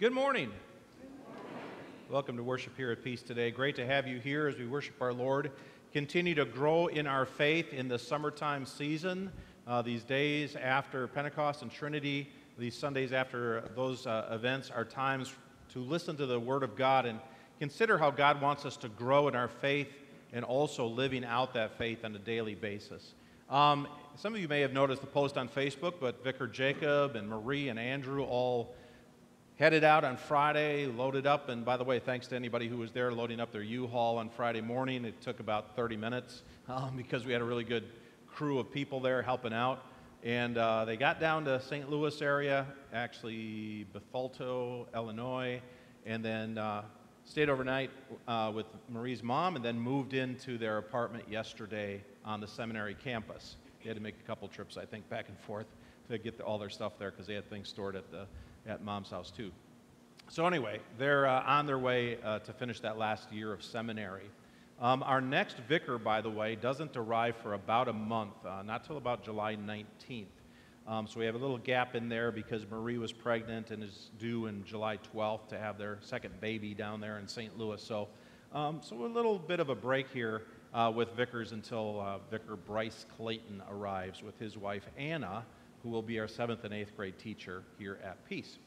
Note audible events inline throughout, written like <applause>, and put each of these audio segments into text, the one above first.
Good morning. Welcome to worship here at Peace today. Great to have you here as we worship our Lord. Continue to grow in our faith in the summertime season. Uh, these days after Pentecost and Trinity, these Sundays after those uh, events are times to listen to the Word of God and consider how God wants us to grow in our faith and also living out that faith on a daily basis. Um, some of you may have noticed the post on Facebook, but Vicar Jacob and Marie and Andrew all headed out on Friday, loaded up, and by the way, thanks to anybody who was there loading up their U-Haul on Friday morning. It took about 30 minutes <laughs> um, because we had a really good crew of people there helping out. And uh, they got down to St. Louis area, actually Bethalto, Illinois, and then uh, stayed overnight uh, with Marie's mom, and then moved into their apartment yesterday on the seminary campus. They had to make a couple trips, I think, back and forth to get the, all their stuff there because they had things stored at the at mom's house too. So anyway, they're uh, on their way uh, to finish that last year of seminary. Um, our next vicar, by the way, doesn't arrive for about a month, uh, not till about July 19th. Um, so we have a little gap in there because Marie was pregnant and is due in July 12th to have their second baby down there in St. Louis. So, um, so a little bit of a break here uh, with vicars until uh, Vicar Bryce Clayton arrives with his wife Anna who will be our seventh and eighth grade teacher here at Peace.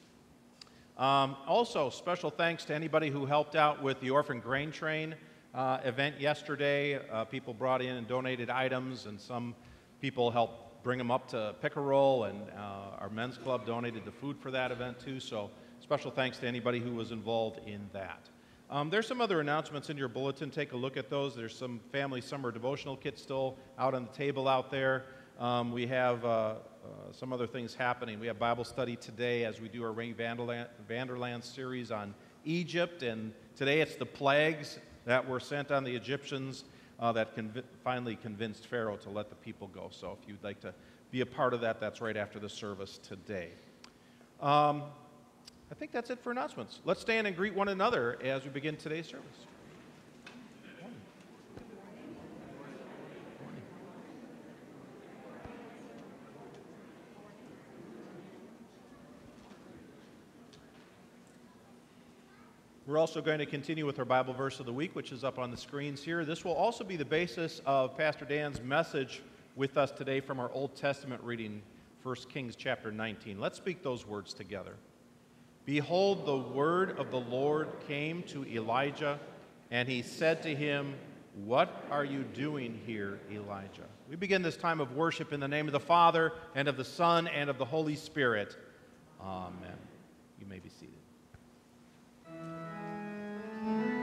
Um, also, special thanks to anybody who helped out with the Orphan Grain Train uh, event yesterday. Uh, people brought in and donated items, and some people helped bring them up to Pickerel, and uh, our men's club donated the food for that event too. So, special thanks to anybody who was involved in that. Um, there's some other announcements in your bulletin. Take a look at those. There's some family summer devotional kits still out on the table out there. Um, we have uh, uh, some other things happening. We have Bible study today as we do our Ray Vander Laan, Vanderland series on Egypt, and today it's the plagues that were sent on the Egyptians uh, that conv- finally convinced Pharaoh to let the people go. So if you'd like to be a part of that, that's right after the service today. Um, I think that's it for announcements. Let's stand and greet one another as we begin today's service. We're also going to continue with our Bible verse of the week, which is up on the screens here. This will also be the basis of Pastor Dan's message with us today from our Old Testament reading, 1 Kings chapter 19. Let's speak those words together. Behold, the word of the Lord came to Elijah, and he said to him, What are you doing here, Elijah? We begin this time of worship in the name of the Father, and of the Son, and of the Holy Spirit. Amen. You may be seated. Mm-hmm.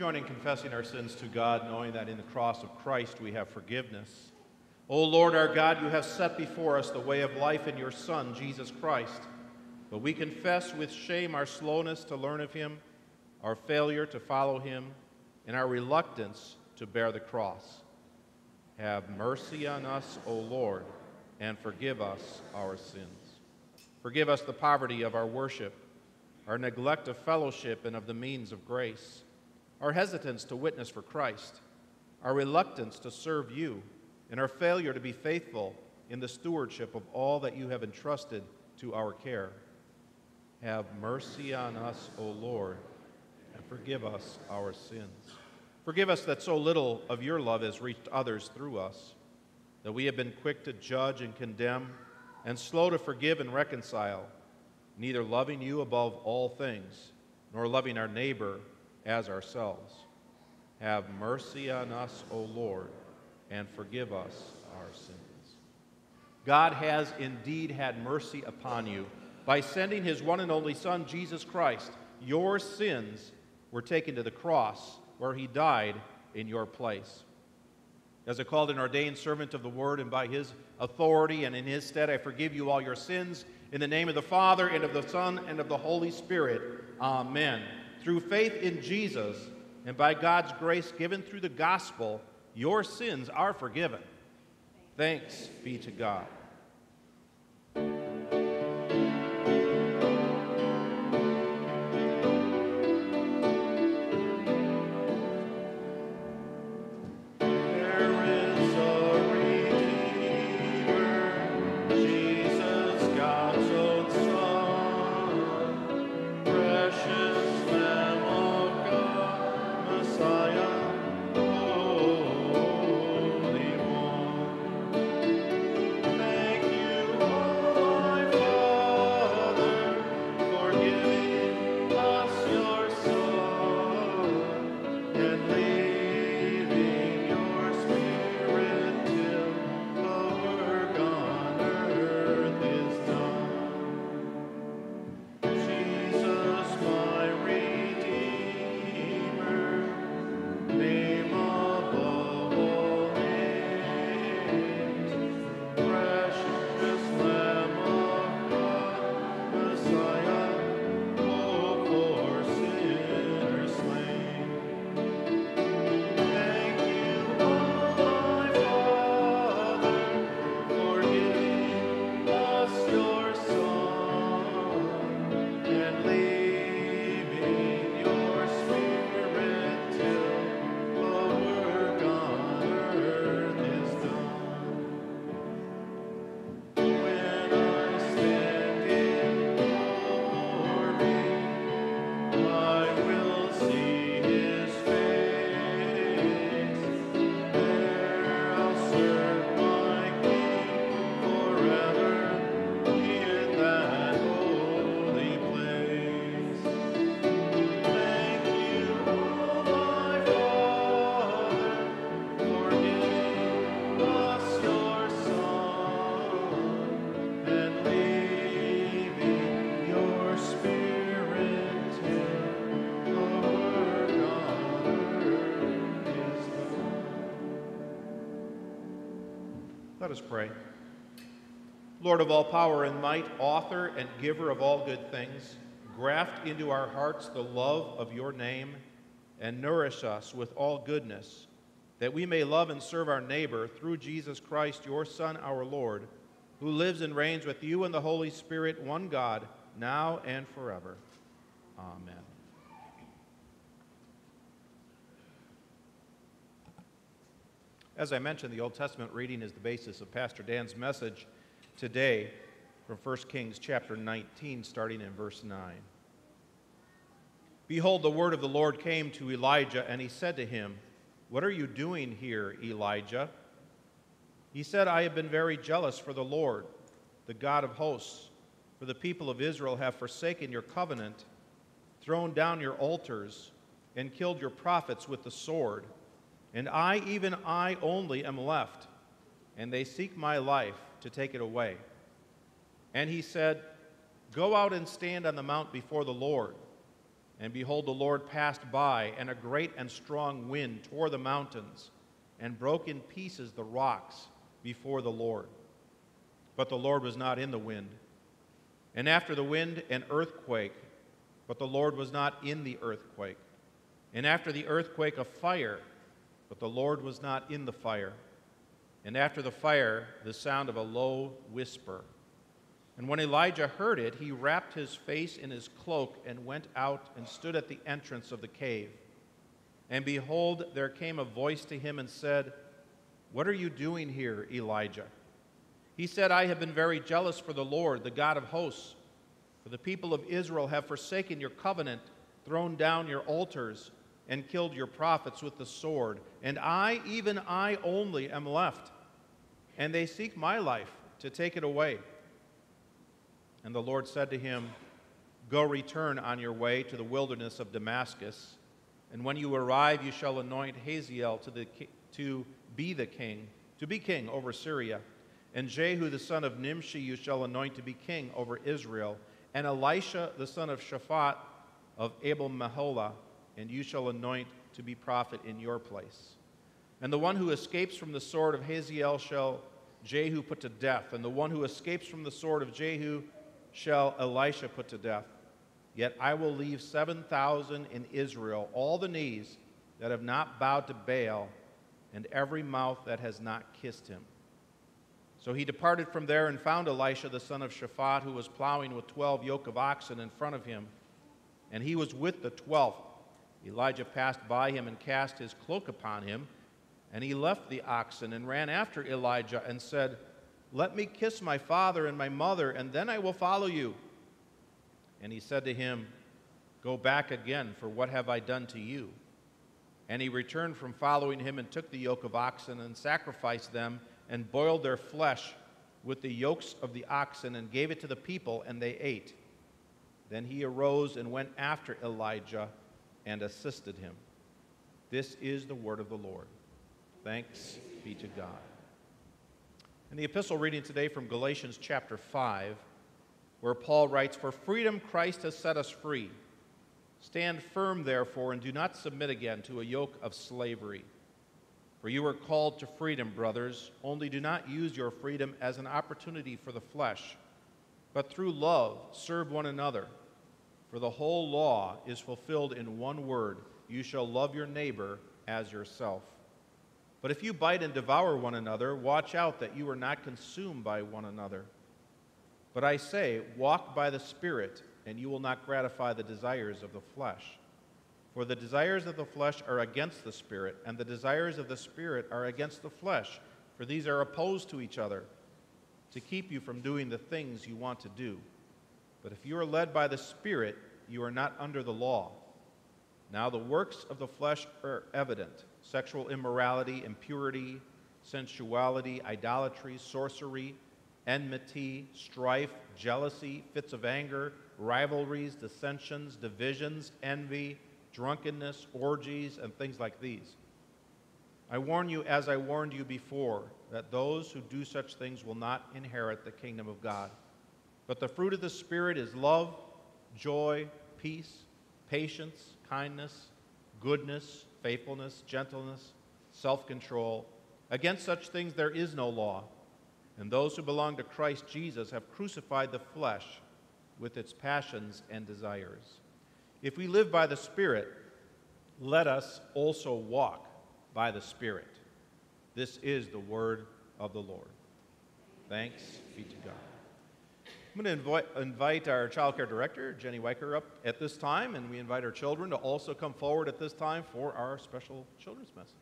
Join in confessing our sins to God, knowing that in the cross of Christ we have forgiveness. O Lord our God, you have set before us the way of life in your Son, Jesus Christ. But we confess with shame our slowness to learn of him, our failure to follow him, and our reluctance to bear the cross. Have mercy on us, O Lord, and forgive us our sins. Forgive us the poverty of our worship, our neglect of fellowship and of the means of grace, our hesitance to witness for Christ, our reluctance to serve you and our failure to be faithful in the stewardship of all that you have entrusted to our care. Have mercy on us, O Lord, and forgive us our sins. Forgive us that so little of your love has reached others through us, that we have been quick to judge and condemn, and slow to forgive and reconcile, neither loving you above all things, nor loving our neighbor as ourselves. Have mercy on us, O Lord and forgive us our sins. God has indeed had mercy upon you by sending his one and only Son, Jesus Christ. Your sins were taken to the cross where he died in your place. As a called and ordained servant of the word, and by his authority and in his stead, I forgive you all your sins. In the name of the Father, and of the Son, and of the Holy Spirit. Amen. Through faith in Jesus, and by God's grace given through the gospel, your sins are forgiven. Thanks be to God. Let us pray. Lord of all power and might, author and giver of all good things, graft into our hearts the love of your name and nourish us with all goodness, that we may love and serve our neighbor through Jesus Christ, your Son, our Lord, who lives and reigns with you and the Holy Spirit, one God, now and forever. Amen. As I mentioned, the Old Testament reading is the basis of Pastor Dan's message today from 1 Kings chapter 19, starting in verse 9. Behold, the word of the Lord came to Elijah, and he said to him, What are you doing here, Elijah? He said, I have been very jealous for the Lord, the God of hosts, for the people of Israel have forsaken your covenant, thrown down your altars, and killed your prophets with the sword and I, even I only, am left, and they seek my life to take it away. And he said, Go out and stand on the mount before the Lord. And behold, the Lord passed by, and a great and strong wind tore the mountains and broke in pieces the rocks before the Lord. But the Lord was not in the wind. And after the wind, an earthquake, but the Lord was not in the earthquake. And after the earthquake, a fire, but the Lord was not in the fire. And after the fire, the sound of a low whisper. And when Elijah heard it, he wrapped his face in his cloak and went out and stood at the entrance of the cave. And behold, there came a voice to him and said, What are you doing here, Elijah? He said, I have been very jealous for the Lord, the God of hosts. For the people of Israel have forsaken your covenant, thrown down your altars, and killed your prophets with the sword. And I, even I only, am left. And they seek my life to take it away. And the Lord said to him, Go return on your way to the wilderness of Damascus, and when you arrive, you shall anoint Hazael to, the, to be the king, to be king over Syria. And Jehu the son of Nimshi you shall anoint to be king over Israel, and Elisha the son of Shaphat of Abel Meholah, and you shall anoint to be prophet in your place. And the one who escapes from the sword of Hazael shall Jehu put to death, and the one who escapes from the sword of Jehu shall Elisha put to death. Yet I will leave 7,000 in Israel, all the knees that have not bowed to Baal, and every mouth that has not kissed him. So he departed from there and found Elisha the son of Shaphat, who was plowing with 12 yoke of oxen in front of him, and he was with the twelfth. Elijah passed by him and cast his cloak upon him, and he left the oxen and ran after Elijah and said, let me kiss my father and my mother, and then I will follow you. And he said to him, Go back again, for what have I done to you? And he returned from following him and took the yoke of oxen and sacrificed them and boiled their flesh with the yokes of the oxen and gave it to the people, and they ate. Then he arose and went after Elijah and assisted him. This is the word of the Lord. Thanks be to God. In the epistle reading today from Galatians chapter 5, where Paul writes, For freedom Christ has set us free. Stand firm, therefore, and do not submit again to a yoke of slavery. For you are called to freedom, brothers, only do not use your freedom as an opportunity for the flesh, but through love serve one another. For the whole law is fulfilled in one word you shall love your neighbor as yourself. But if you bite and devour one another, watch out that you are not consumed by one another. But I say, walk by the Spirit, and you will not gratify the desires of the flesh. For the desires of the flesh are against the Spirit, and the desires of the Spirit are against the flesh, for these are opposed to each other, to keep you from doing the things you want to do. But if you are led by the Spirit, you are not under the law. Now the works of the flesh are evident sexual immorality, impurity, sensuality, idolatry, sorcery, enmity, strife, jealousy, fits of anger, rivalries, dissensions, divisions, envy, drunkenness, orgies, and things like these. I warn you, as I warned you before, that those who do such things will not inherit the kingdom of God. But the fruit of the Spirit is love, joy, peace, patience, kindness, goodness, faithfulness, gentleness, self control. Against such things there is no law. And those who belong to Christ Jesus have crucified the flesh with its passions and desires. If we live by the Spirit, let us also walk by the Spirit. This is the word of the Lord. Thanks be to God. I'm going to invite, invite our child care director, Jenny Weicker, up at this time, and we invite our children to also come forward at this time for our special children's message.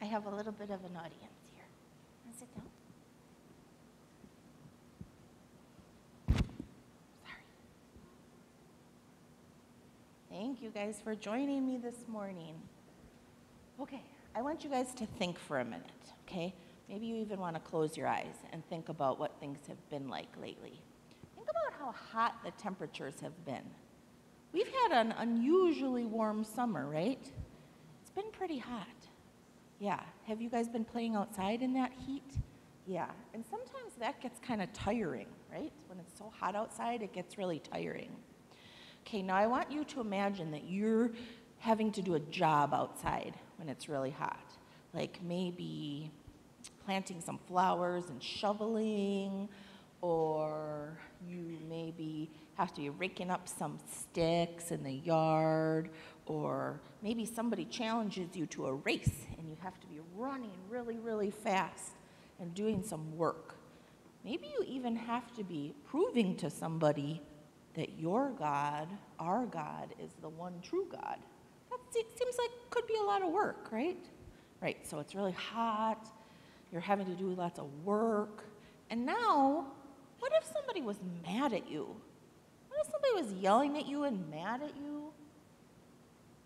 I have a little bit of an audience here. Sit down. Sorry. Thank you guys for joining me this morning. Okay, I want you guys to think for a minute, okay? Maybe you even want to close your eyes and think about what things have been like lately. Think about how hot the temperatures have been. We've had an unusually warm summer, right? It's been pretty hot. Yeah. Have you guys been playing outside in that heat? Yeah. And sometimes that gets kind of tiring, right? When it's so hot outside, it gets really tiring. Okay, now I want you to imagine that you're having to do a job outside when it's really hot. Like maybe planting some flowers and shoveling, or you maybe have to be raking up some sticks in the yard, or maybe somebody challenges you to a race have to be running really, really fast and doing some work. Maybe you even have to be proving to somebody that your God, our God, is the one true God. That seems like could be a lot of work, right? Right, so it's really hot, you're having to do lots of work, and now, what if somebody was mad at you? What if somebody was yelling at you and mad at you?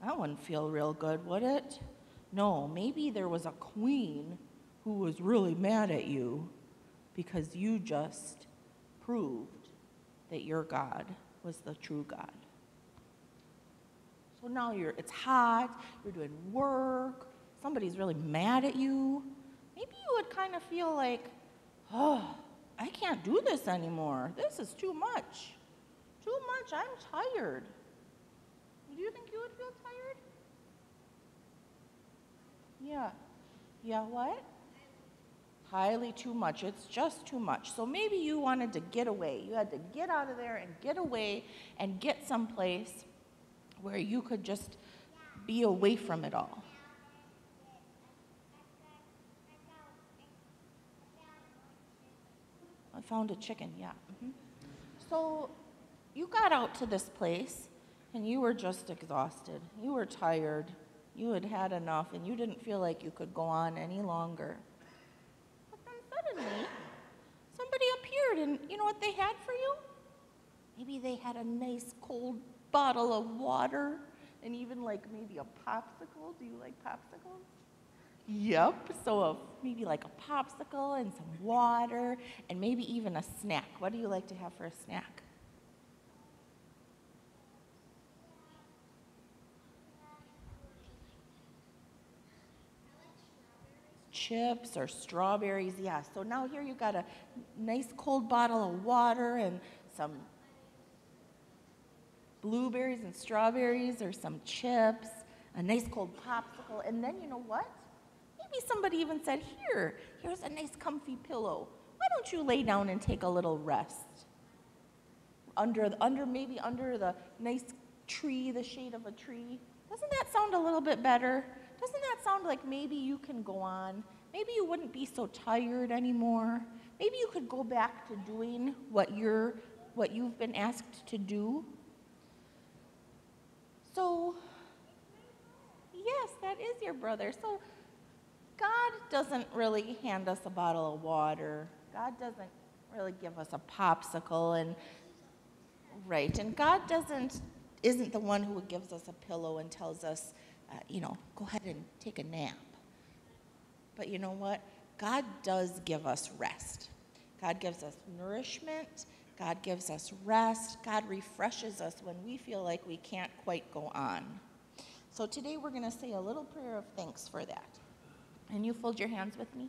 That wouldn't feel real good, would it? No, maybe there was a queen who was really mad at you because you just proved that your God was the true God. So now you're it's hot, you're doing work, somebody's really mad at you. Maybe you would kind of feel like, "Oh, I can't do this anymore. This is too much. Too much. I'm tired." Do you think you would feel tired? Yeah. Yeah, what? Highly too much. It's just too much. So maybe you wanted to get away. You had to get out of there and get away and get someplace where you could just be away from it all. I found a chicken, yeah. hmm So you got out to this place and you were just exhausted. You were tired. You had had enough and you didn't feel like you could go on any longer. But then suddenly, somebody appeared and you know what they had for you? Maybe they had a nice cold bottle of water and even like maybe a popsicle. Do you like popsicles? Yep. So a, maybe like a popsicle and some water and maybe even a snack. What do you like to have for a snack? Chips or strawberries, yeah. So now here you got a nice cold bottle of water and some blueberries and strawberries or some chips, a nice cold popsicle, and then you know what? Maybe somebody even said, Here, here's a nice comfy pillow. Why don't you lay down and take a little rest? Under, under maybe under the nice tree, the shade of a tree. Doesn't that sound a little bit better? Doesn't that sound like maybe you can go on? Maybe you wouldn't be so tired anymore. Maybe you could go back to doing what you're what you've been asked to do. So yes, that is your brother. So God doesn't really hand us a bottle of water. God doesn't really give us a popsicle and right. And God doesn't isn't the one who gives us a pillow and tells us, uh, you know, go ahead and take a nap. But you know what? God does give us rest. God gives us nourishment. God gives us rest. God refreshes us when we feel like we can't quite go on. So today we're going to say a little prayer of thanks for that. And you fold your hands with me?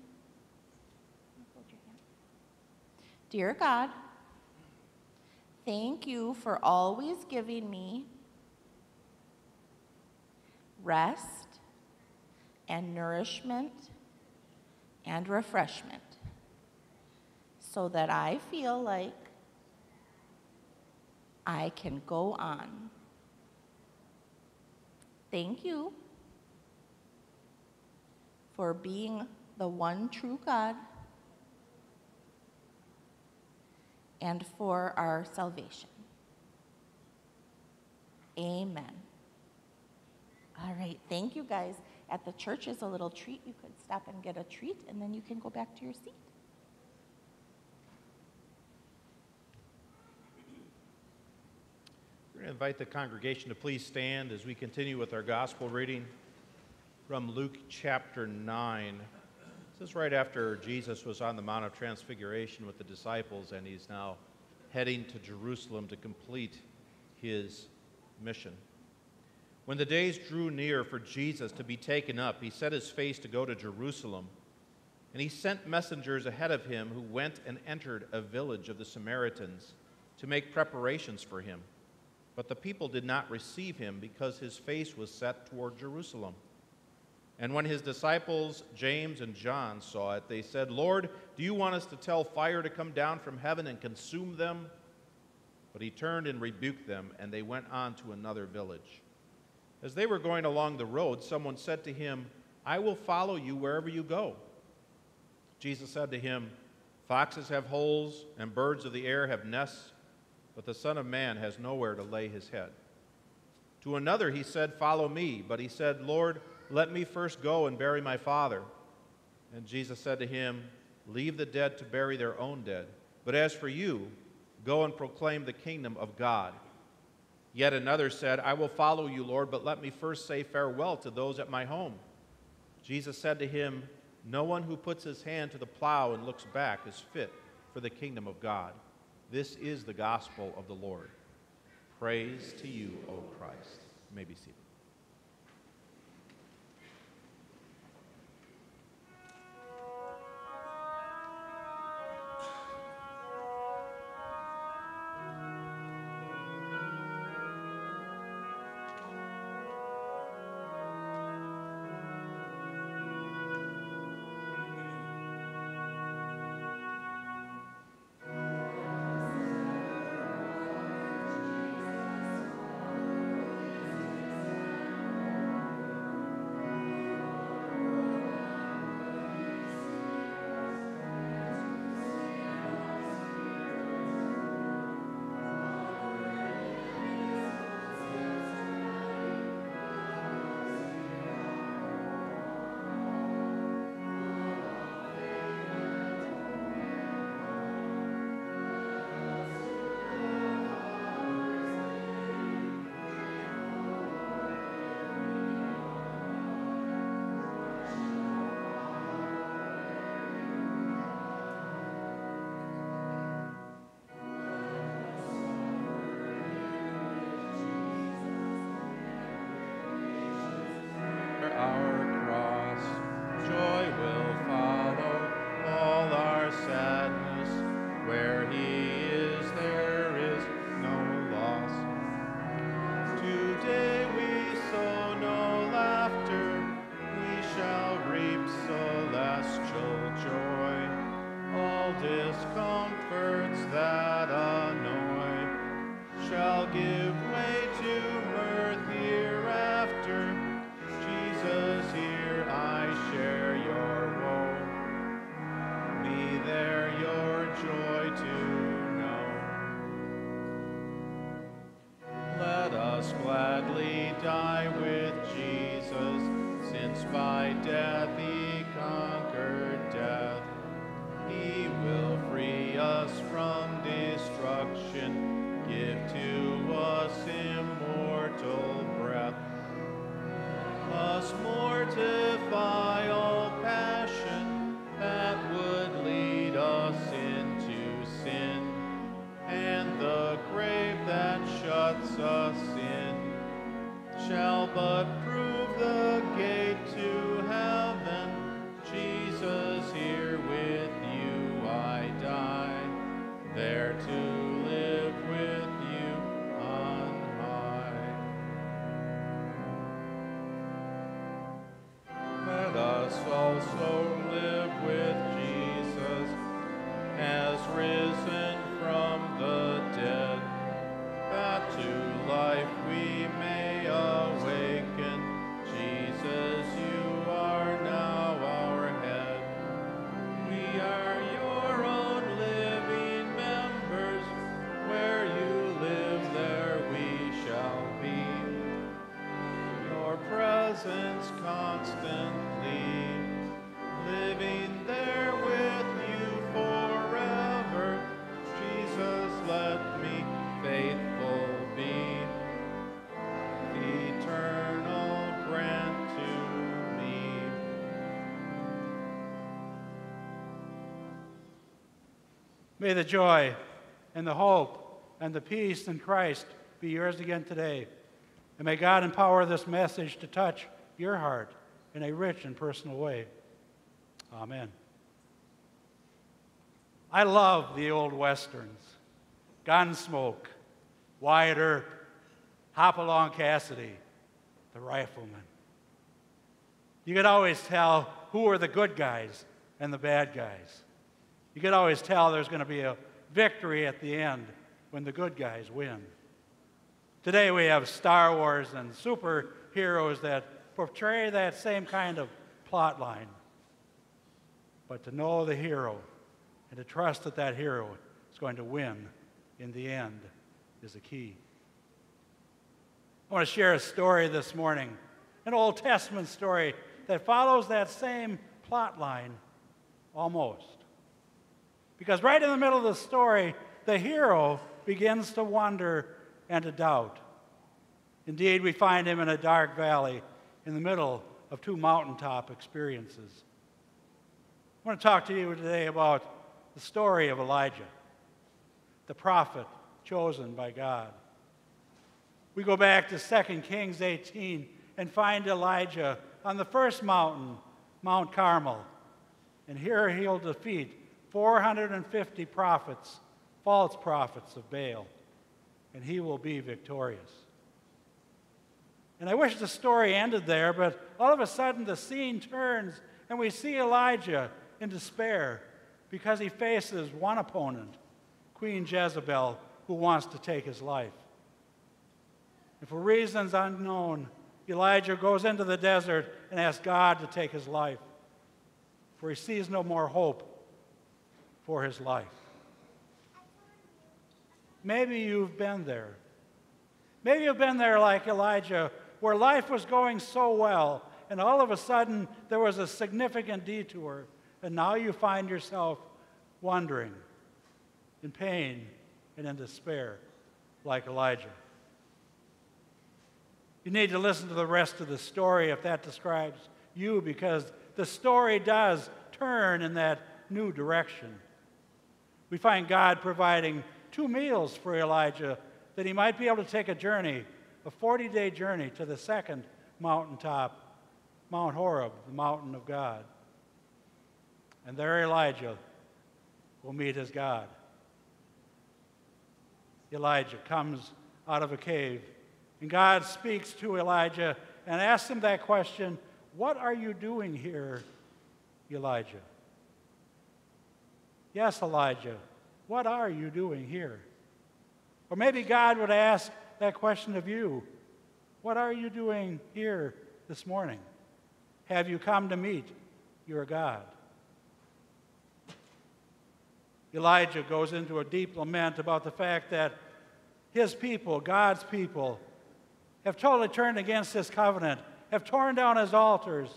Dear God, thank you for always giving me rest and nourishment and refreshment so that I feel like I can go on. Thank you for being the one true God and for our salvation. Amen. All right, thank you guys. At the church is a little treat. You could stop and get a treat, and then you can go back to your seat. We're going to invite the congregation to please stand as we continue with our gospel reading from Luke chapter 9. This This is right after Jesus was on the Mount of Transfiguration with the disciples, and he's now heading to Jerusalem to complete his mission. When the days drew near for Jesus to be taken up, he set his face to go to Jerusalem. And he sent messengers ahead of him who went and entered a village of the Samaritans to make preparations for him. But the people did not receive him because his face was set toward Jerusalem. And when his disciples, James and John, saw it, they said, Lord, do you want us to tell fire to come down from heaven and consume them? But he turned and rebuked them, and they went on to another village. As they were going along the road, someone said to him, I will follow you wherever you go. Jesus said to him, Foxes have holes, and birds of the air have nests, but the Son of Man has nowhere to lay his head. To another he said, Follow me. But he said, Lord, let me first go and bury my father. And Jesus said to him, Leave the dead to bury their own dead. But as for you, go and proclaim the kingdom of God. Yet another said, I will follow you, Lord, but let me first say farewell to those at my home. Jesus said to him, No one who puts his hand to the plow and looks back is fit for the kingdom of God. This is the gospel of the Lord. Praise to you, O Christ. You may be seated. Risen May the joy and the hope and the peace in Christ be yours again today. And may God empower this message to touch your heart in a rich and personal way. Amen. I love the old westerns Gunsmoke, Wyatt Earp, Hopalong Cassidy, the rifleman. You could always tell who were the good guys and the bad guys. You could always tell there's going to be a victory at the end when the good guys win. Today we have Star Wars and superheroes that portray that same kind of plot line. But to know the hero and to trust that that hero is going to win in the end is the key. I want to share a story this morning, an Old Testament story that follows that same plot line almost. Because right in the middle of the story, the hero begins to wonder and to doubt. Indeed, we find him in a dark valley in the middle of two mountaintop experiences. I want to talk to you today about the story of Elijah, the prophet chosen by God. We go back to 2 Kings 18 and find Elijah on the first mountain, Mount Carmel. And here he'll defeat 450 prophets, false prophets of Baal, and he will be victorious. And I wish the story ended there, but all of a sudden the scene turns and we see Elijah in despair because he faces one opponent, Queen Jezebel, who wants to take his life. And for reasons unknown, Elijah goes into the desert and asks God to take his life, for he sees no more hope for his life. Maybe you've been there. Maybe you've been there like Elijah, where life was going so well, and all of a sudden there was a significant detour, and now you find yourself wandering in pain, and in despair, like Elijah. You need to listen to the rest of the story if that describes you, because the story does turn in that new direction. We find God providing two meals for Elijah that he might be able to take a journey a 40 day journey to the second mountaintop, Mount Horeb, the mountain of God. And there Elijah will meet his God. Elijah comes out of a cave, and God speaks to Elijah and asks him that question What are you doing here, Elijah? Yes, Elijah, what are you doing here? Or maybe God would ask that question of you What are you doing here this morning? Have you come to meet your God? Elijah goes into a deep lament about the fact that his people, God's people, have totally turned against his covenant, have torn down his altars,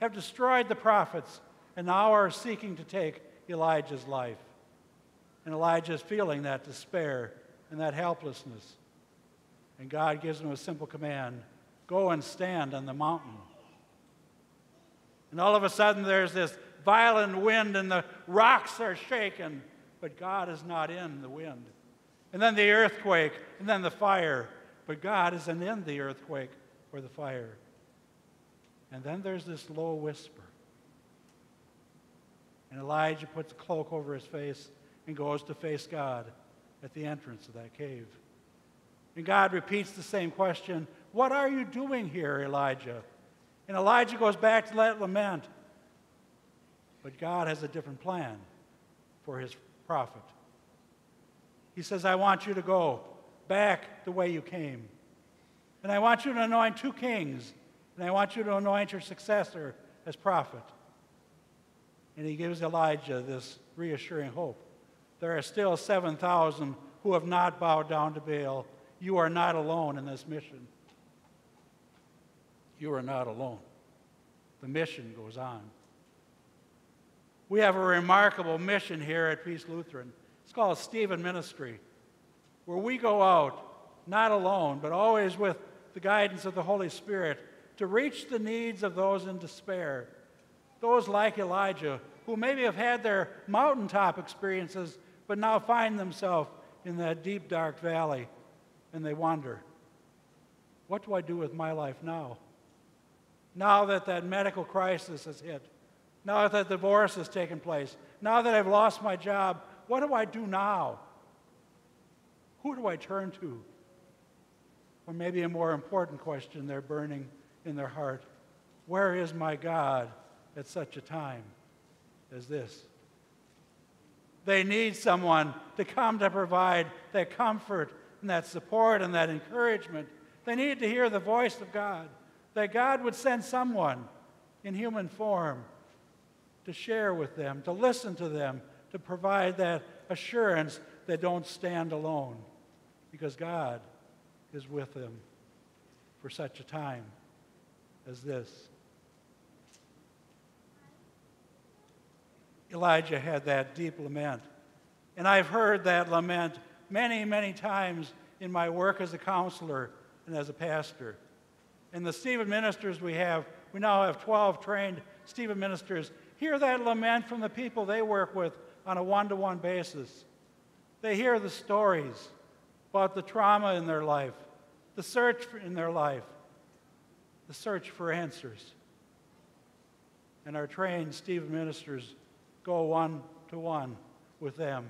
have destroyed the prophets, and now are seeking to take Elijah's life. And Elijah is feeling that despair and that helplessness. And God gives him a simple command go and stand on the mountain. And all of a sudden, there's this violent wind, and the rocks are shaken, but God is not in the wind. And then the earthquake, and then the fire, but God isn't in the earthquake or the fire. And then there's this low whisper. And Elijah puts a cloak over his face and goes to face God at the entrance of that cave. And God repeats the same question What are you doing here, Elijah? And Elijah goes back to let lament. But God has a different plan for his prophet. He says, I want you to go back the way you came. And I want you to anoint two kings. And I want you to anoint your successor as prophet. And he gives Elijah this reassuring hope. There are still 7,000 who have not bowed down to Baal you are not alone in this mission. You are not alone. The mission goes on. We have a remarkable mission here at Peace Lutheran. It's called Stephen Ministry, where we go out, not alone, but always with the guidance of the Holy Spirit, to reach the needs of those in despair, those like Elijah, who maybe have had their mountaintop experiences, but now find themselves in that deep, dark valley and they wonder, what do I do with my life now? Now that that medical crisis has hit, now that the divorce has taken place, now that I've lost my job, what do I do now? Who do I turn to? Or maybe a more important question they're burning in their heart Where is my God at such a time as this? They need someone to come to provide that comfort and that support and that encouragement. They need to hear the voice of God, that God would send someone in human form to share with them, to listen to them, to provide that assurance they don't stand alone because God is with them for such a time as this. Elijah had that deep lament. And I've heard that lament many, many times in my work as a counselor and as a pastor. And the Stephen ministers we have, we now have 12 trained Stephen ministers, hear that lament from the people they work with on a one to one basis. They hear the stories about the trauma in their life, the search in their life, the search for answers. And our trained Stephen ministers go one to one with them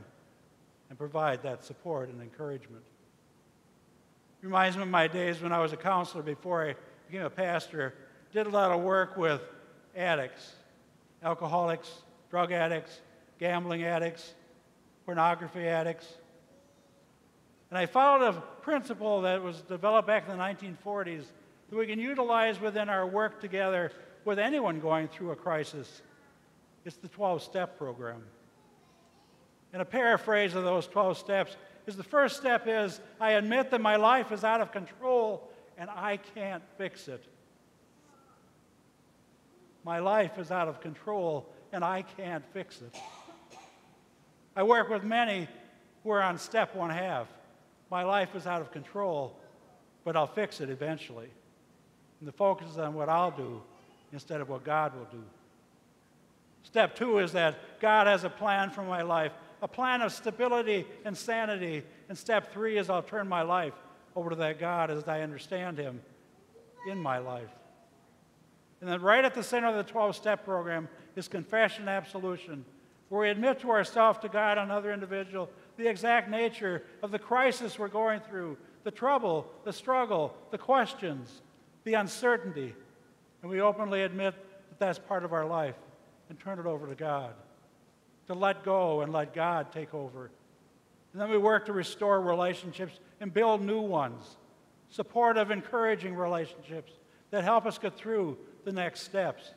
and provide that support and encouragement. Reminds me of my days when I was a counselor before I became a pastor. Did a lot of work with addicts, alcoholics, drug addicts, gambling addicts, pornography addicts. And I followed a principle that was developed back in the 1940s that we can utilize within our work together with anyone going through a crisis. It's the 12 step program. And a paraphrase of those 12 steps is the first step is I admit that my life is out of control and I can't fix it. My life is out of control and I can't fix it. I work with many who are on step one half. My life is out of control, but I'll fix it eventually. And the focus is on what I'll do instead of what God will do. Step two is that God has a plan for my life, a plan of stability and sanity. And step three is I'll turn my life over to that God as I understand Him in my life. And then, right at the center of the 12 step program is confession and absolution, where we admit to ourselves, to God, and another individual, the exact nature of the crisis we're going through, the trouble, the struggle, the questions, the uncertainty. And we openly admit that that's part of our life and turn it over to God, to let go and let God take over. And then we work to restore relationships and build new ones, supportive, encouraging relationships that help us get through the next steps.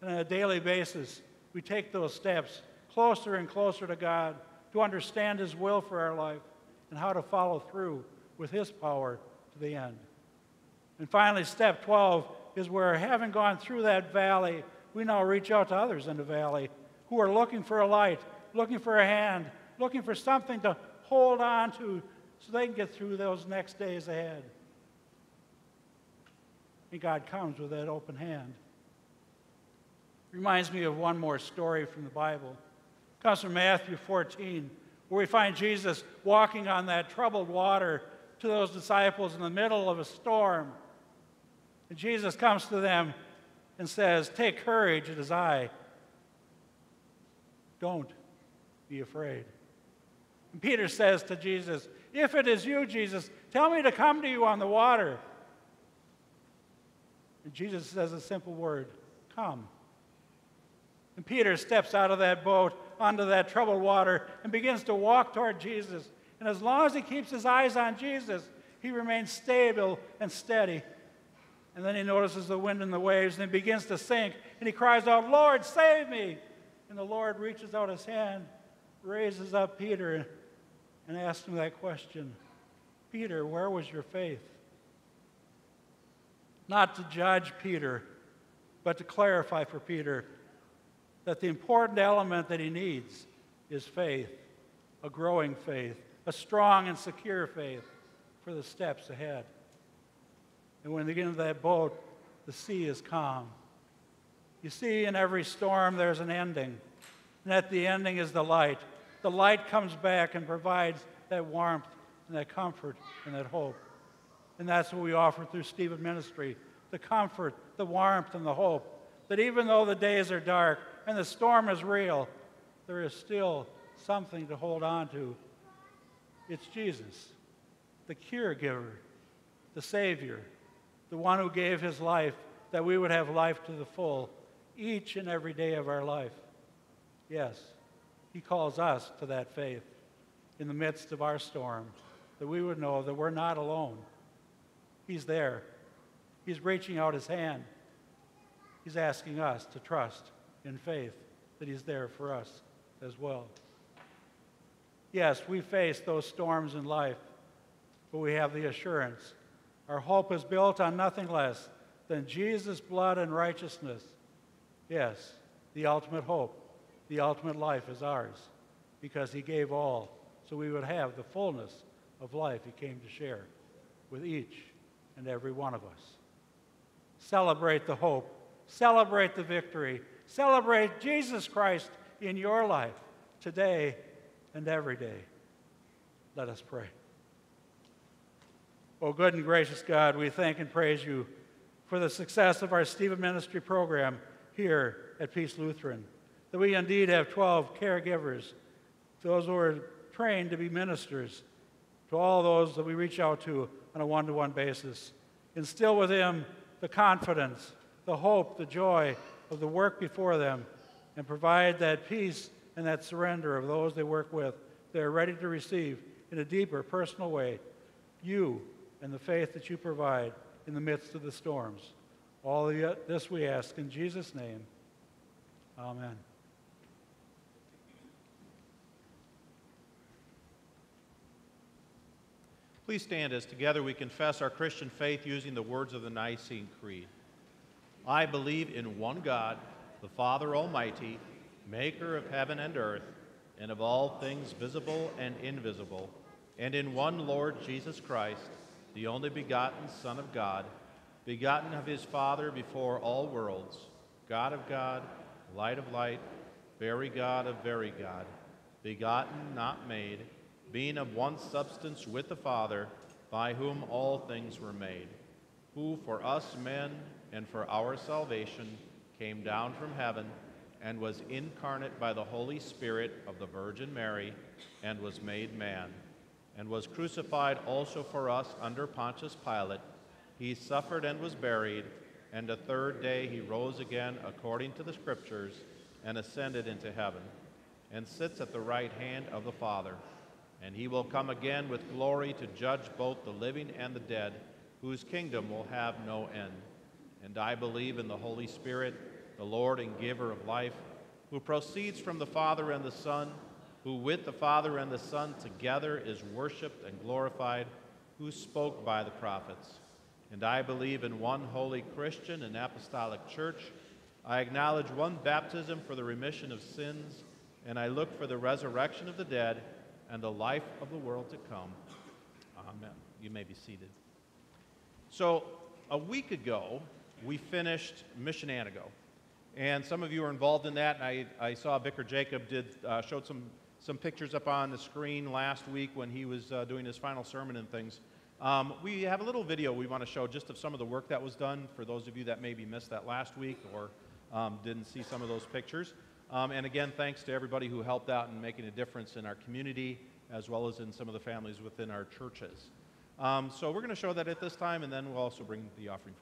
And on a daily basis, we take those steps closer and closer to God to understand His will for our life and how to follow through with His power to the end. And finally, step 12 is where, having gone through that valley we now reach out to others in the valley who are looking for a light, looking for a hand, looking for something to hold on to so they can get through those next days ahead. And God comes with that open hand. Reminds me of one more story from the Bible. It comes from Matthew 14, where we find Jesus walking on that troubled water to those disciples in the middle of a storm. And Jesus comes to them and says, Take courage, it is I. Don't be afraid. And Peter says to Jesus, If it is you, Jesus, tell me to come to you on the water. And Jesus says a simple word come. And Peter steps out of that boat onto that troubled water and begins to walk toward Jesus. And as long as he keeps his eyes on Jesus, he remains stable and steady. And then he notices the wind and the waves, and he begins to sink, and he cries out, Lord, save me! And the Lord reaches out his hand, raises up Peter, and asks him that question Peter, where was your faith? Not to judge Peter, but to clarify for Peter that the important element that he needs is faith, a growing faith, a strong and secure faith for the steps ahead. And when they get into that boat, the sea is calm. You see, in every storm, there's an ending. And at the ending is the light. the light comes back and provides that warmth and that comfort and that hope. And that's what we offer through Stephen Ministry the comfort, the warmth, and the hope that even though the days are dark and the storm is real, there is still something to hold on to. It's Jesus, the cure giver, the Savior, the one who gave his life that we would have life to the full each and every day of our life. Yes, he calls us to that faith in the midst of our storm, that we would know that we're not alone. He's there. He's reaching out his hand. He's asking us to trust in faith that he's there for us as well. Yes, we face those storms in life, but we have the assurance. Our hope is built on nothing less than Jesus' blood and righteousness. Yes, the ultimate hope, the ultimate life is ours because he gave all so we would have the fullness of life he came to share with each and every one of us. Celebrate the hope, celebrate the victory, celebrate Jesus Christ in your life today and every day. Let us pray. Oh, good and gracious God, we thank and praise you for the success of our Stephen Ministry program here at Peace Lutheran. That we indeed have 12 caregivers, those who are trained to be ministers, to all those that we reach out to on a one to one basis. Instill with them the confidence, the hope, the joy of the work before them, and provide that peace and that surrender of those they work with. They are ready to receive in a deeper, personal way you and the faith that you provide in the midst of the storms. All this we ask in Jesus' name. Amen. Please stand as together we confess our Christian faith using the words of the Nicene Creed. I believe in one God, the Father Almighty, maker of heaven and earth, and of all things visible and invisible, and in one Lord Jesus Christ, the only begotten Son of God, begotten of his Father before all worlds, God of God, light of light, very God of very God, begotten, not made being of one substance with the Father, by whom all things were made, who for us men and for our salvation came down from heaven and was incarnate by the Holy Spirit of the Virgin Mary and was made man, and was crucified also for us under Pontius Pilate. He suffered and was buried, and the third day he rose again according to the Scriptures and ascended into heaven, and sits at the right hand of the Father and he will come again with glory to judge both the living and the dead, whose kingdom will have no end. And I believe in the Holy Spirit, the Lord and giver of life, who proceeds from the Father and the Son, who with the Father and the Son together is worshiped and glorified, who spoke by the prophets. And I believe in one holy Christian and apostolic church. I acknowledge one baptism for the remission of sins, and I look for the resurrection of the dead and the life of the world to come. Amen. You may be seated. So, a week ago, we finished Mission Antigo. And some of you are involved in that. I, I saw Vicar Jacob did, uh, showed some, some pictures up on the screen last week when he was uh, doing his final sermon and things. Um, we have a little video we want to show just of some of the work that was done for those of you that maybe missed that last week or um, didn't see some of those pictures. Um, and again, thanks to everybody who helped out in making a difference in our community as well as in some of the families within our churches. Um, so we're going to show that at this time, and then we'll also bring the offering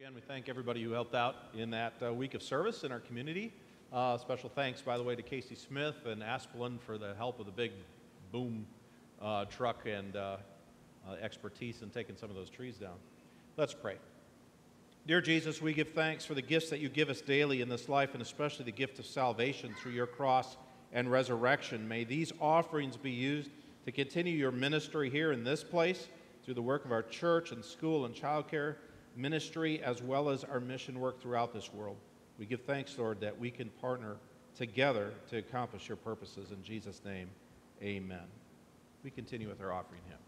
Again, we thank everybody who helped out in that uh, week of service in our community. Uh, special thanks, by the way, to Casey Smith and Asplin for the help of the big boom uh, truck and uh, uh, expertise in taking some of those trees down. Let's pray. Dear Jesus, we give thanks for the gifts that you give us daily in this life, and especially the gift of salvation through your cross and resurrection. May these offerings be used to continue your ministry here in this place through the work of our church and school and childcare ministry, as well as our mission work throughout this world. We give thanks, Lord, that we can partner together to accomplish your purposes. In Jesus' name, amen. We continue with our offering hymn.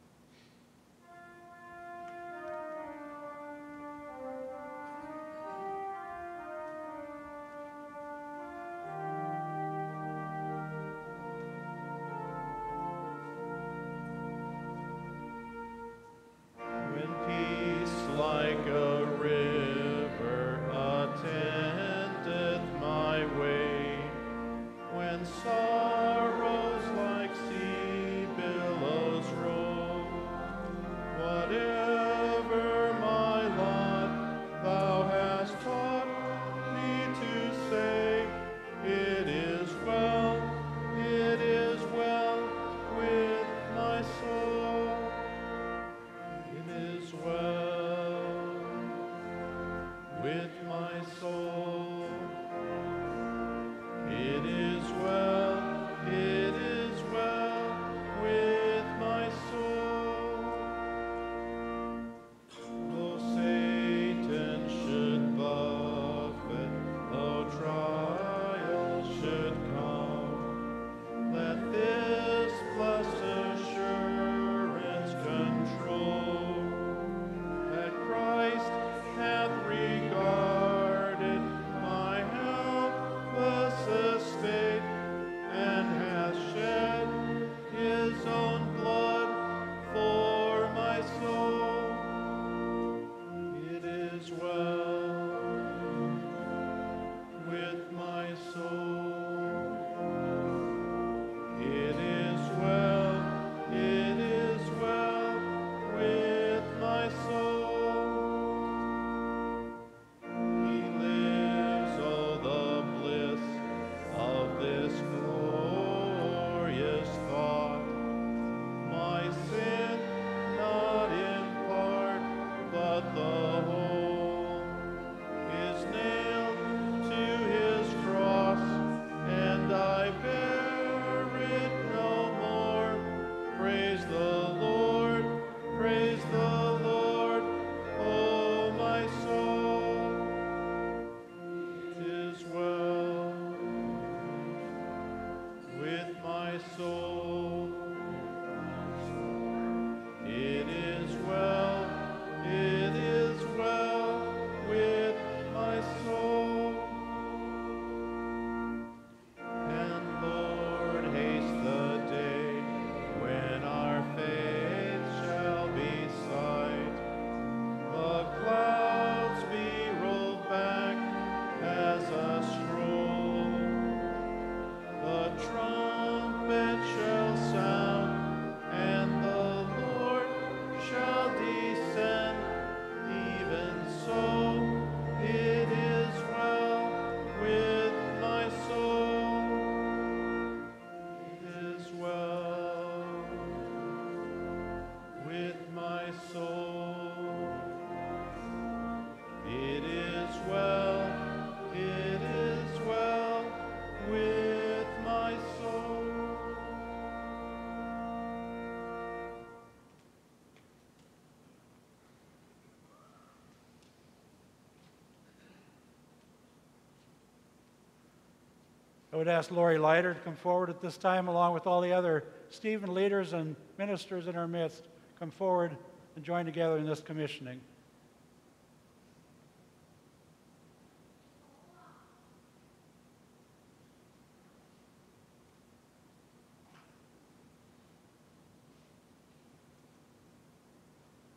I would ask Lori Leiter to come forward at this time, along with all the other Stephen leaders and ministers in our midst. Come forward and join together in this commissioning.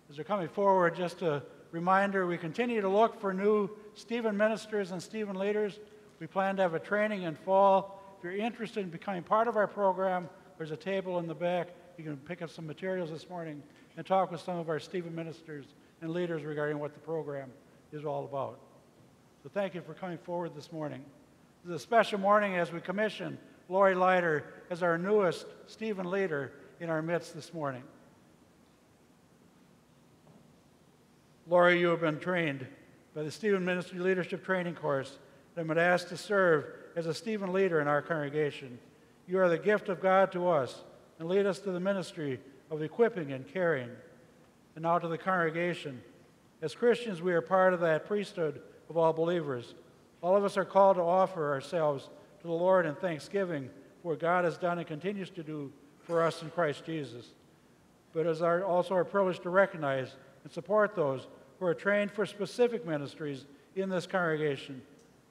As they're coming forward, just a reminder we continue to look for new Stephen ministers and Stephen leaders. We plan to have a training in fall. If you're interested in becoming part of our program, there's a table in the back. You can pick up some materials this morning and talk with some of our Stephen ministers and leaders regarding what the program is all about. So thank you for coming forward this morning. This is a special morning as we commission Lori Leiter as our newest Stephen leader in our midst this morning. Lori, you have been trained by the Stephen Ministry Leadership Training Course and have been asked to serve as a Stephen leader in our congregation. You are the gift of God to us and lead us to the ministry of equipping and caring. And now to the congregation. As Christians, we are part of that priesthood of all believers. All of us are called to offer ourselves to the Lord in thanksgiving for what God has done and continues to do for us in Christ Jesus. But it is our, also our privilege to recognize and support those who are trained for specific ministries in this congregation.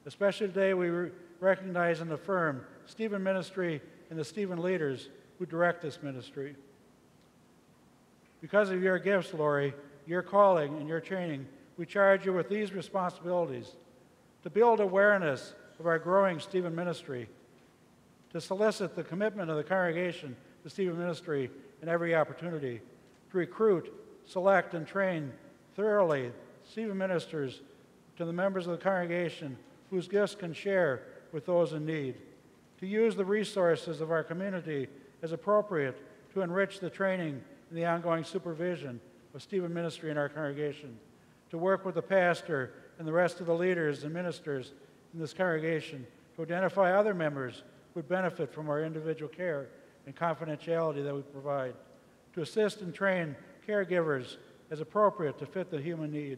Especially today, we recognize and affirm Stephen Ministry and the Stephen leaders who direct this ministry. Because of your gifts, Lori, your calling, and your training, we charge you with these responsibilities to build awareness of our growing Stephen ministry, to solicit the commitment of the congregation to Stephen ministry in every opportunity, to recruit, select, and train thoroughly Stephen ministers to the members of the congregation whose gifts can share with those in need, to use the resources of our community as appropriate to enrich the training and the ongoing supervision of Stephen ministry in our congregation, to work with the pastor and the rest of the leaders and ministers in this congregation to identify other members who would benefit from our individual care and confidentiality that we provide, to assist and train caregivers as appropriate to fit the human need,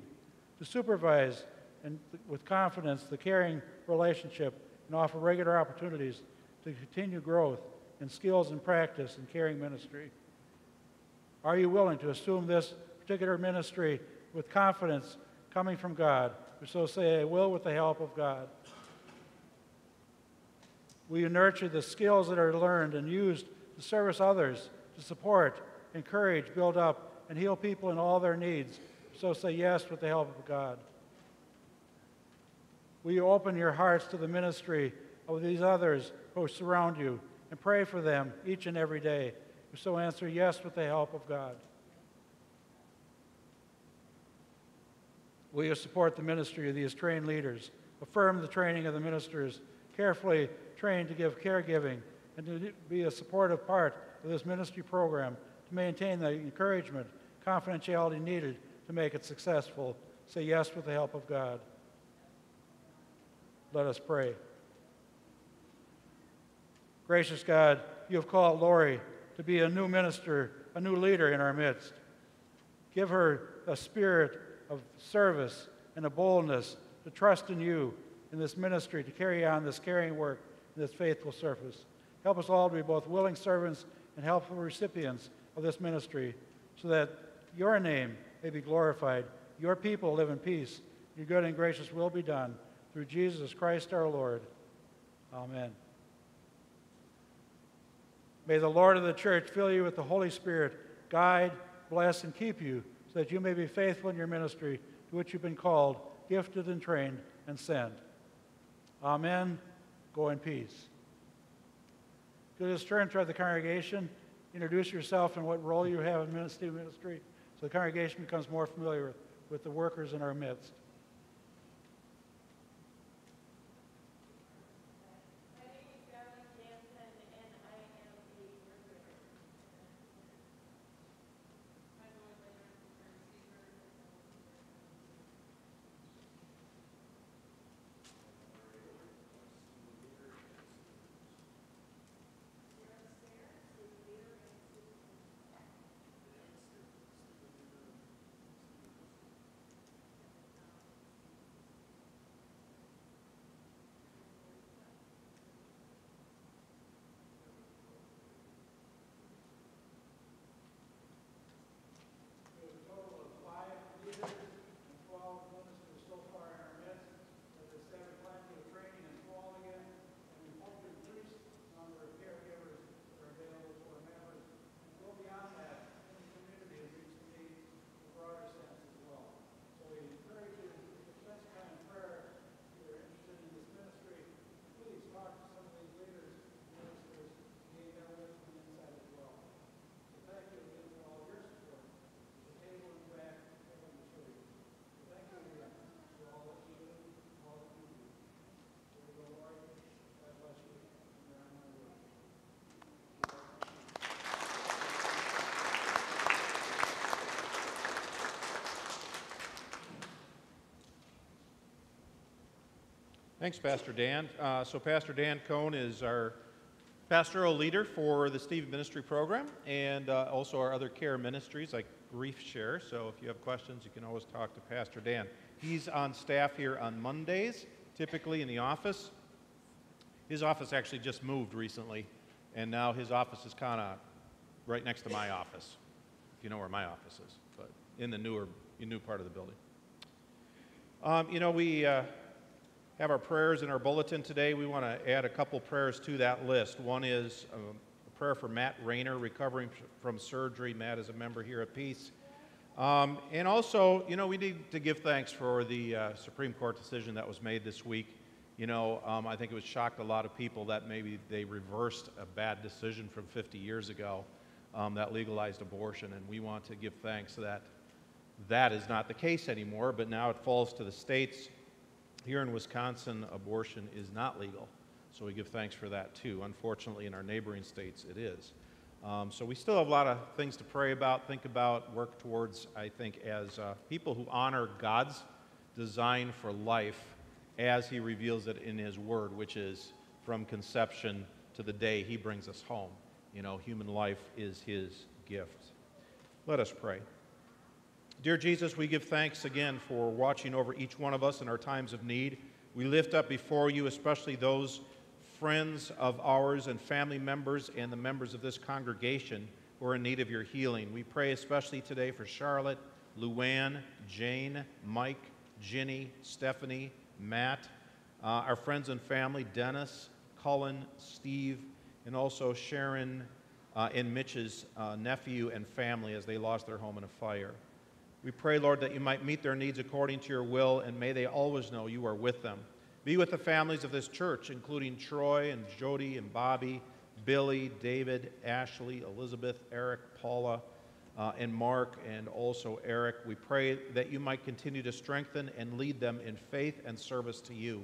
to supervise and with confidence the caring relationship and offer regular opportunities to continue growth in skills and practice in caring ministry. Are you willing to assume this particular ministry with confidence coming from God? We so say, I will with the help of God. Will you nurture the skills that are learned and used to service others, to support, encourage, build up, and heal people in all their needs? So say yes with the help of God. Will you open your hearts to the ministry of these others who surround you and pray for them each and every day? If So answer yes with the help of God. Will you support the ministry of these trained leaders? Affirm the training of the ministers, carefully trained to give caregiving and to be a supportive part of this ministry program to maintain the encouragement, confidentiality needed to make it successful. Say yes with the help of God. Let us pray. Gracious God, you have called Lori to be a new minister, a new leader in our midst. Give her a spirit of service and a boldness to trust in you in this ministry, to carry on this caring work this faithful service. Help us all to be both willing servants and helpful recipients of this ministry so that your name may be glorified, your people live in peace, your good and gracious will be done through Jesus Christ our Lord. Amen. May the Lord of the church fill you with the Holy Spirit, guide, bless, and keep you so that you may be faithful in your ministry to which you've been called, gifted and trained, and sent. Amen. Go in peace. Good this turn toward the congregation. Introduce yourself and what role you have in ministry ministry so the congregation becomes more familiar with the workers in our midst. Thanks, Pastor Dan. Uh, so, Pastor Dan Kohn is our pastoral leader for the Stephen Ministry Program and uh, also our other care ministries like Grief Share. So, if you have questions, you can always talk to Pastor Dan. He's on staff here on Mondays, typically in the office. His office actually just moved recently, and now his office is kind of right next to my <laughs> office, if you know where my office is, but in the newer, new part of the building. Um, you know, we. Uh, have our prayers in our bulletin today. We want to add a couple prayers to that list. One is um, a prayer for Matt Rayner, recovering from surgery. Matt is a member here at Peace. Um, and also, you know, we need to give thanks for the uh, Supreme Court decision that was made this week. You know, um, I think it was shocked a lot of people that maybe they reversed a bad decision from 50 years ago um, that legalized abortion. And we want to give thanks that that is not the case anymore, but now it falls to the states here in Wisconsin, abortion is not legal. So we give thanks for that too. Unfortunately, in our neighboring states, it is. Um, so we still have a lot of things to pray about, think about, work towards, I think, as uh, people who honor God's design for life as He reveals it in His Word, which is from conception to the day He brings us home. You know, human life is His gift. Let us pray. Dear Jesus, we give thanks again for watching over each one of us in our times of need. We lift up before you, especially those friends of ours and family members and the members of this congregation who are in need of your healing. We pray especially today for Charlotte, Luann, Jane, Mike, Ginny, Stephanie, Matt, uh, our friends and family, Dennis, Cullen, Steve, and also Sharon uh, and Mitch's uh, nephew and family as they lost their home in a fire. We pray, Lord, that you might meet their needs according to your will, and may they always know you are with them. Be with the families of this church, including Troy and Jody and Bobby, Billy, David, Ashley, Elizabeth, Eric, Paula, uh, and Mark, and also Eric. We pray that you might continue to strengthen and lead them in faith and service to you.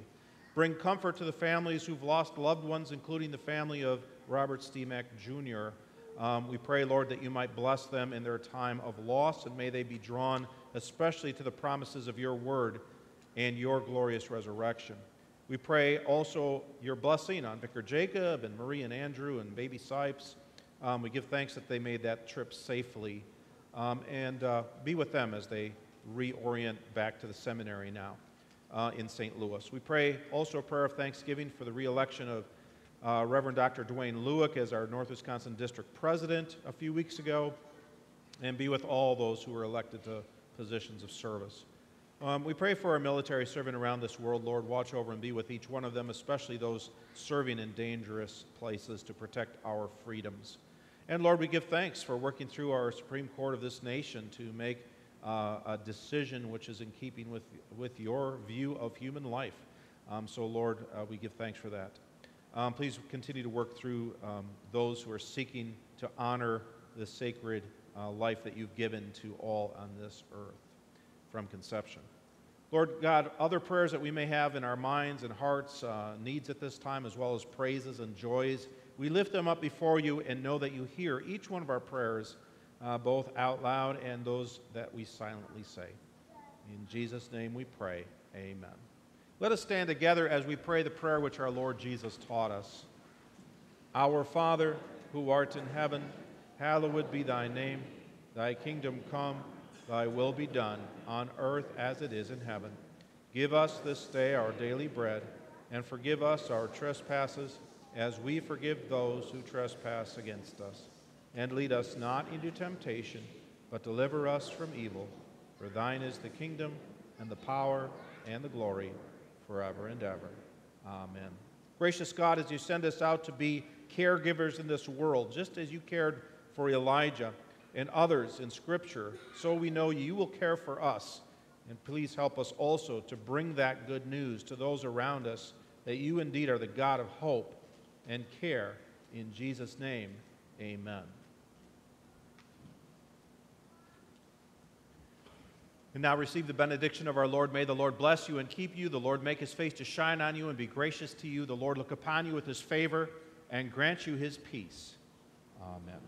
Bring comfort to the families who've lost loved ones, including the family of Robert Steemack Jr. Um, we pray, Lord, that you might bless them in their time of loss, and may they be drawn especially to the promises of your word and your glorious resurrection. We pray also your blessing on Vicar Jacob and Marie and Andrew and baby Sipes. Um, we give thanks that they made that trip safely. Um, and uh, be with them as they reorient back to the seminary now uh, in St. Louis. We pray also a prayer of thanksgiving for the reelection of uh, Reverend Dr. Dwayne Lueck as our North Wisconsin District President a few weeks ago, and be with all those who were elected to positions of service. Um, we pray for our military serving around this world. Lord, watch over and be with each one of them, especially those serving in dangerous places to protect our freedoms. And Lord, we give thanks for working through our Supreme Court of this nation to make uh, a decision which is in keeping with, with your view of human life. Um, so, Lord, uh, we give thanks for that. Um, please continue to work through um, those who are seeking to honor the sacred uh, life that you've given to all on this earth from conception. Lord God, other prayers that we may have in our minds and hearts, uh, needs at this time, as well as praises and joys, we lift them up before you and know that you hear each one of our prayers, uh, both out loud and those that we silently say. In Jesus' name we pray. Amen. Let us stand together as we pray the prayer which our Lord Jesus taught us. Our Father, who art in heaven, hallowed be thy name. Thy kingdom come, thy will be done, on earth as it is in heaven. Give us this day our daily bread, and forgive us our trespasses, as we forgive those who trespass against us. And lead us not into temptation, but deliver us from evil. For thine is the kingdom, and the power, and the glory forever and ever. Amen. Gracious God, as you send us out to be caregivers in this world, just as you cared for Elijah and others in Scripture, so we know you will care for us. And please help us also to bring that good news to those around us that you indeed are the God of hope and care. In Jesus' name, amen. And now receive the benediction of our Lord. May the Lord bless you and keep you. The Lord make his face to shine on you and be gracious to you. The Lord look upon you with his favor and grant you his peace. Amen.